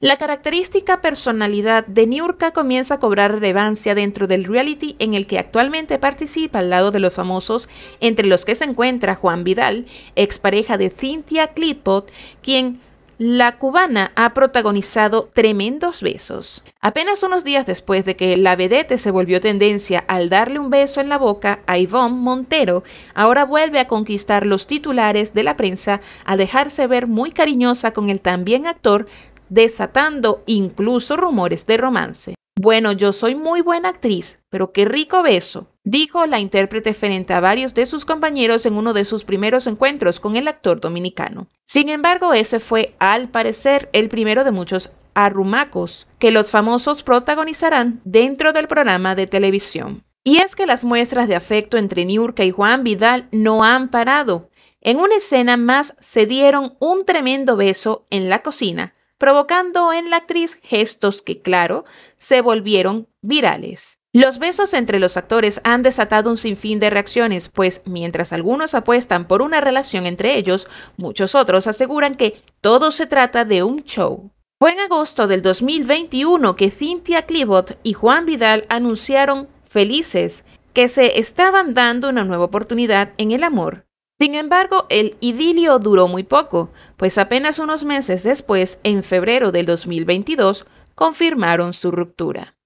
La característica personalidad de Niurka comienza a cobrar relevancia dentro del reality en el que actualmente participa al lado de los famosos, entre los que se encuentra Juan Vidal, expareja de Cynthia Clitpot, quien la cubana ha protagonizado tremendos besos. Apenas unos días después de que la vedette se volvió tendencia al darle un beso en la boca a Yvonne Montero, ahora vuelve a conquistar los titulares de la prensa a dejarse ver muy cariñosa con el también actor, desatando incluso rumores de romance. Bueno, yo soy muy buena actriz, pero qué rico beso, dijo la intérprete frente a varios de sus compañeros en uno de sus primeros encuentros con el actor dominicano. Sin embargo, ese fue, al parecer, el primero de muchos arrumacos que los famosos protagonizarán dentro del programa de televisión. Y es que las muestras de afecto entre Niurka y Juan Vidal no han parado. En una escena más se dieron un tremendo beso en la cocina, provocando en la actriz gestos que, claro, se volvieron virales. Los besos entre los actores han desatado un sinfín de reacciones, pues mientras algunos apuestan por una relación entre ellos, muchos otros aseguran que todo se trata de un show. Fue en agosto del 2021 que Cynthia Clibot y Juan Vidal anunciaron felices que se estaban dando una nueva oportunidad en el amor sin embargo, el idilio duró muy poco, pues apenas unos meses después, en febrero del 2022, confirmaron su ruptura.